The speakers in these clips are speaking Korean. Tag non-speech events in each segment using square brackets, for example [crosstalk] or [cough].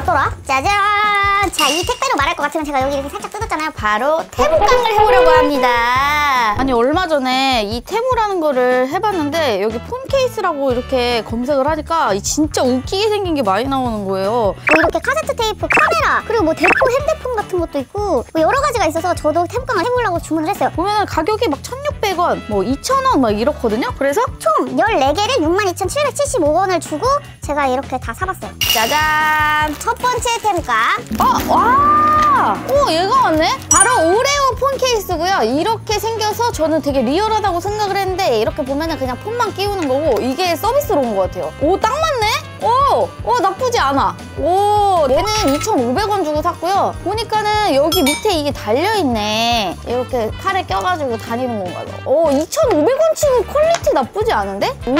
왔더라? 짜잔! 자, 이 택배로 말할 것 같으면 제가 여기 이렇게 살짝 뜯었잖아요. 바로 태무깡을 해보려고 합니다. 아니 얼마 전에 이 테무라는 거를 해봤는데 여기 폰 케이스라고 이렇게 검색을 하니까 이 진짜 웃기게 생긴 게 많이 나오는 거예요. 뭐 이렇게 카세트 테이프, 카메라, 그리고 뭐 대포 핸드폰 같은 것도 있고 뭐 여러 가지가 있어서 저도 태무깡을 해보려고 주문을 했어요. 보면은 가격이 막 1,600원, 뭐 2,000원 막 이렇거든요. 그래서 총 14개를 62,775원을 주고 제가 이렇게 다 사봤어요. 짜잔! 첫 번째 테무깡. 어, 와! 오, 얘가 왔네? 바로 오레오 폰 케이스고요. 이렇게 생겨서 저는 되게 리얼하다고 생각을 했는데 이렇게 보면 은 그냥 폰만 끼우는 거고 이게 서비스로 온 것 같아요. 오, 딱 맞네? 오, 오, 나쁘지 않아. 오, 얘는 2,500원 주고 샀고요. 보니까는 여기 밑에 이게 달려있네. 이렇게 팔에 껴가지고 다니는 건가 봐. 오, 2,500원 치고 퀄리티 나쁘지 않은데? 오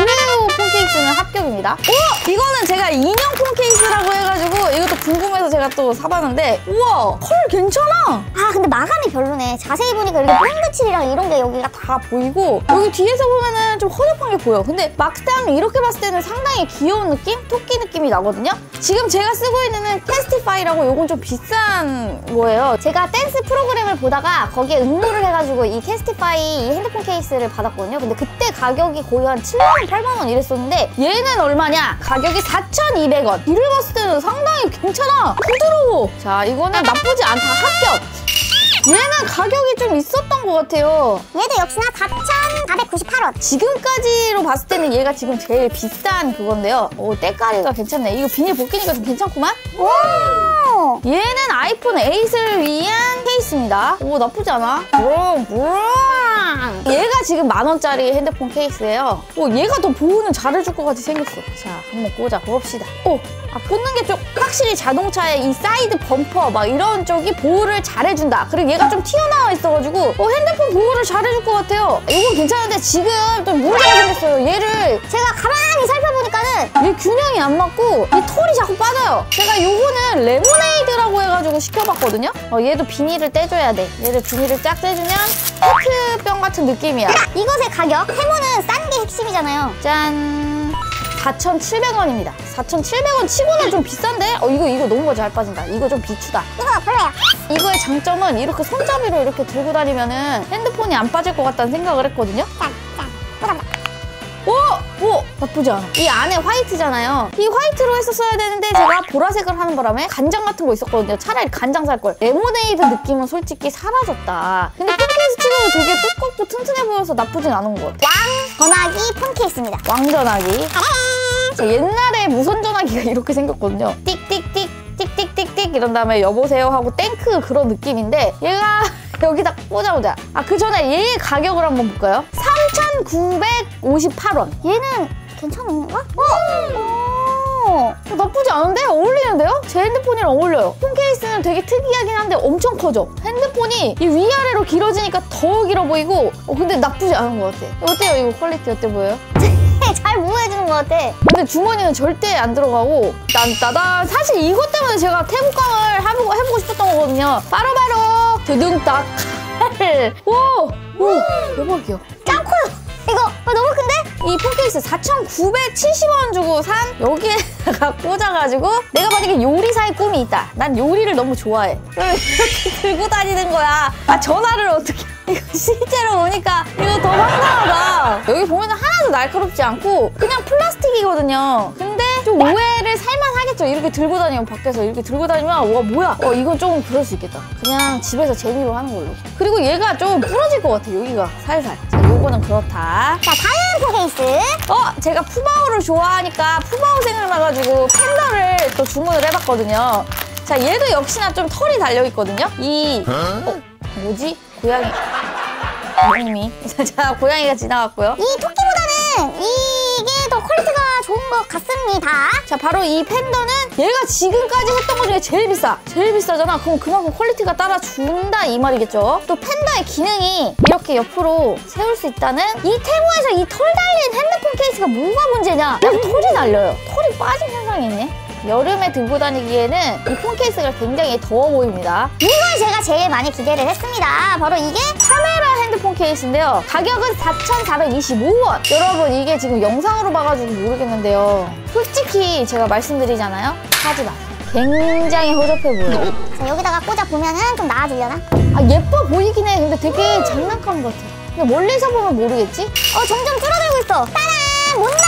케이스는 합격입니다. 오, 이거는 제가 인형 폰 케이스라고 해가지고 이것도 궁금해서 제가 또 사봤는데 우와, 퀄 괜찮아. 아 근데 마감이 별로네. 자세히 보니까 이렇게 본드칠이랑 이런 게 여기가 다다 보이고 여기 뒤에서 보면은 좀 허접한 게 보여. 근데 막상 이렇게 봤을 때는 상당히 귀여운 느낌? 토끼 느낌이 나거든요? 지금 제가 쓰고 있는 캐스티파이라고 이건 좀 비싼 거예요. 제가 댄스 프로그램을 보다가 거기에 응모를 해가지고 이 캐스티파이 이 핸드폰 케이스를 받았거든요. 근데 그때 가격이 거의 한 7만 원, 8만 원 이랬었는데 얘는 얼마냐? 가격이 4,200원. 이를 봤을 때는 상당히 괜찮아. 부드러워. 자, 이거는 나쁘지 않다. 합격. 얘는 가격이 좀 있었던 것 같아요. 얘도 역시나 4,498원. 지금까지로 봤을 때는 얘가 지금 제일 비싼 그건데요. 오, 때깔이가 괜찮네. 이거 비닐 벗기니까 좀 괜찮구만? 오! 얘는 아이폰 8을 위한 케이스입니다. 오, 나쁘지 않아? 브롱, 브롱! 얘가 지금 만 원짜리 핸드폰 케이스예요. 오, 얘가 더 보호는 잘해줄 것 같이 생겼어. 자, 한번 꽂아 봅시다. 오, 아, 꽂는 게 좀 확실히 자동차의 이 사이드 범퍼 막 이런 쪽이 보호를 잘해준다. 그리고 얘가 좀 튀어나와 있어가지고 어, 핸드폰 보호를 잘해줄 것 같아요. 이건 괜찮은데 지금 좀 문제가 생겼어요. 얘를 제가 가만히 살펴 얘 균형이 안 맞고 이 털이 자꾸 빠져요. 제가 요거는 레모네이드라고 해가지고 시켜봤거든요. 어, 얘도 비닐을 떼줘야 돼. 얘를 비닐을 쫙 떼주면 페트병 같은 느낌이야. 이것의 가격, 해모는 싼 게 핵심이잖아요. 짠! 4,700원입니다. 4,700원 치고는 좀 비싼데? 어, 이거, 이거 너무 잘 빠진다. 이거 좀 비추다. 이거 별로예요. 이거의 장점은 이렇게 손잡이로 이렇게 들고 다니면은 핸드폰이 안 빠질 것 같다는 생각을 했거든요. 짠, 짠. 보답니다. 나쁘지 않아. 이 안에 화이트잖아요. 이 화이트로 했었어야 되는데 제가 보라색을 하는 바람에 간장 같은 거 있었거든요. 차라리 간장 살 걸. 레모네이드 느낌은 솔직히 사라졌다. 근데 폰케이스 치고는 되게 두껍고 튼튼해 보여서 나쁘진 않은 것 같아. 전화기 폰 케이스입니다. 왕 전화기. 저 옛날에 무선 전화기가 [laughs] 이렇게 생겼거든요. 띡띡띡 띡띡띡띡 이런 다음에 여보세요 하고 땡크 그런 느낌인데 얘가 [laughs] 여기다 꽂아보자. 아 그 전에 얘의 가격을 한번 볼까요? 3,958원. 얘는 괜찮은가? 어, 나쁘지 않은데? 어울리는데요? 제 핸드폰이랑 어울려요. 폰 케이스는 되게 특이하긴 한데 엄청 커져. 핸드폰이 이 위아래로 길어지니까 더 길어 보이고 어, 근데 나쁘지 않은 것 같아. 어때요? 이거 퀄리티 어때 보여요? [laughs] 잘 보호해주는 것 같아. 근데 주머니는 절대 안 들어가고 딴따단 사실 이것 때문에 제가 테무깡을 해보고, 해보고 싶었던 거거든요 바로바로 두둥딱 [laughs] 오! 오! 대박이야 짱 커요. 이거 어, 너무 큰데? 이 폰케이스 4,970원 주고 산 여기에다가 [laughs] 꽂아가지고 내가 만약에 요리사의 꿈이 있다. 난 요리를 너무 좋아해. 이렇게 [laughs] 들고 다니는 거야. 아 전화를 어떻게 이거 실제로 보니까 이거 더 황당하다. 여기 보면 하나도 날카롭지 않고 그냥 플라스틱이거든요. 근데 좀 오해를 살만하겠죠. 이렇게 들고 다니면 밖에서 이렇게 들고 다니면 와 뭐야? 어 이건 조금 그럴 수 있겠다. 그냥 집에서 재미로 하는 걸로. 그리고 얘가 좀 부러질 것 같아 여기가. 살살. 자 요거는 그렇다 자, 다음 폰 케이스. 어, 제가 푸바오를 좋아하니까 푸바오 생각나가지고 팬더를 또 주문을 해봤거든요. 자, 얘도 역시나 좀 털이 달려있거든요. 이, 어, 뭐지? 고양이. 이름이. [laughs] 자, 고양이가 지나갔고요. 이 토끼보다는 좋은 것 같습니다. 자, 바로 이 팬더는 얘가 지금까지 했던 것 중에 제일 비싸. 제일 비싸잖아. 그럼 그만큼 퀄리티가 따라준다 이 말이겠죠. 또 팬더의 기능이 이렇게 옆으로 세울 수 있다는 이 테무에서 이 털 달린 핸드폰 케이스가 뭐가 문제냐? 야, 털이 날려요. 털이 빠진 현상이 있네. 여름에 들고 다니기에는 이 폰 케이스가 굉장히 더워 보입니다. 이걸 제가 제일 많이 기대를 했습니다. 바로 이게 카메라 핸드폰 케이스인데요. 가격은 4,425원. 여러분 이게 지금 영상으로 봐가지고 모르겠는데요. 솔직히 제가 말씀드리잖아요. 사지 마세요. 굉장히 허접해 보여. 자, 여기다가 꽂아 보면은 좀 나아지려나? 아 예뻐 보이긴 해. 근데 되게 장난감 같아. 근데 멀리서 보면 모르겠지? 어, 점점 줄어들고 있어. 따란! 못난이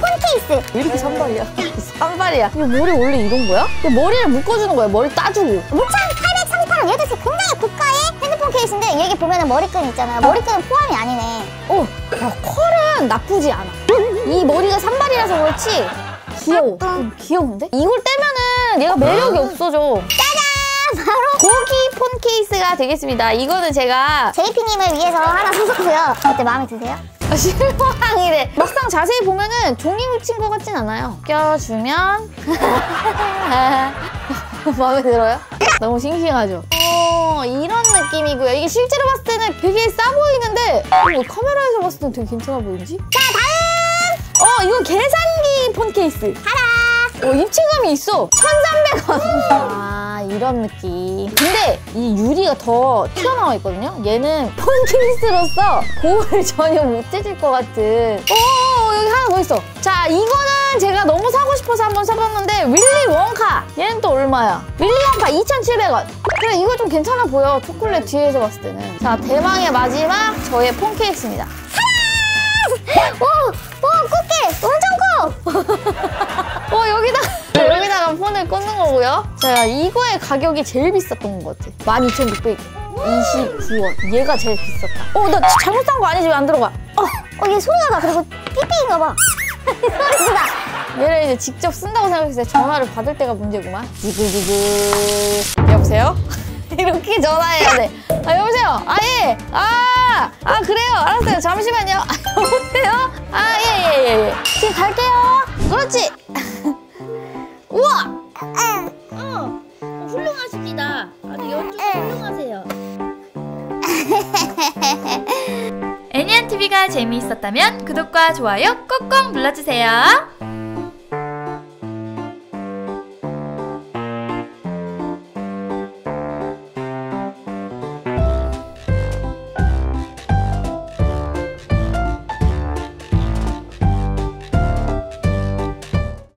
폰 케이스. 왜 이렇게 산발이야? 산발이야. [laughs] 이거 머리 원래 이런 거야? 머리를 묶어주는 거야. 머리 따주고. 6,838원. 여기 보면 은 머리끈 있잖아요. 머리끈은 포함이 아니네. 어, 야, 퀄은 나쁘지 않아. 이 머리가 산발이라서 그렇지 귀여워. 좀 귀여운데? 이걸 떼면은 얘가 매력이 없어져. 짜잔! 바로 고기 폰 케이스가 되겠습니다. 이거는 제가 JP님을 위해서 하나 사줬고요. 어때 마음에 드세요? 아, 실망이래. 막상 자세히 보면은 종이 묻힌 것 같진 않아요. 껴주면 [laughs] 마음에 들어요? 너무 싱싱하죠? 어, 이런 느낌이고요. 이게 실제로 봤을 때는 되게 싸 보이는데 어, 왜 카메라에서 봤을 땐 되게 괜찮아 보이지? 자, 다음! 어, 이거 계산기 폰 케이스. 하라! 어, 입체감이 있어. 1,300원. 아, 이런 느낌. 근데 이 유리가 더 튀어나와 있거든요. 얘는 폰 케이스로서 고을 [laughs] 전혀 못 재질 것 같은. 오, 여기 하나 더 있어. 자, 이거는 제가 너무 사고 싶어서 한번 사봤는데 윌리 원카. 얘는 또 얼마야? 윌리 원카 2,700원. 그래, 이거 좀 괜찮아 보여. 초콜릿 뒤에서 봤을 때는. 자, 대망의 마지막 저의 폰 케이스입니다. 오! 오, 꽃게! 엄청 커! [laughs] 어 여기다가 여기다가 폰을 꽂는 거고요. 자 이거의 가격이 제일 비쌌던 것 같아. 12,629원. 얘가 제일 비쌌다. 어나 잘못 산 거 아니지 왜 안 들어가? 어, 어, 얘 소리가 나. 그리고 삐삐인가 봐. [laughs] 소리가 나. 얘를 이제 직접 쓴다고 생각했을 때 전화를 받을 때가 문제구만. 지글지글. 여보세요? [laughs] 이렇게 전화해야 돼. 아 여보세요. 아 예. 아, 아 그래요. 알았어요. 잠시만요. 아, 여보세요. 아 예 예, 예, 예. 지금 갈게요. 그렇지. [laughs] 우와. 어, 훌륭하십니다. 아주 연주 훌륭하세요. [laughs] 애니안 TV가 재미있었다면 구독과 좋아요 꼭꼭 눌러주세요.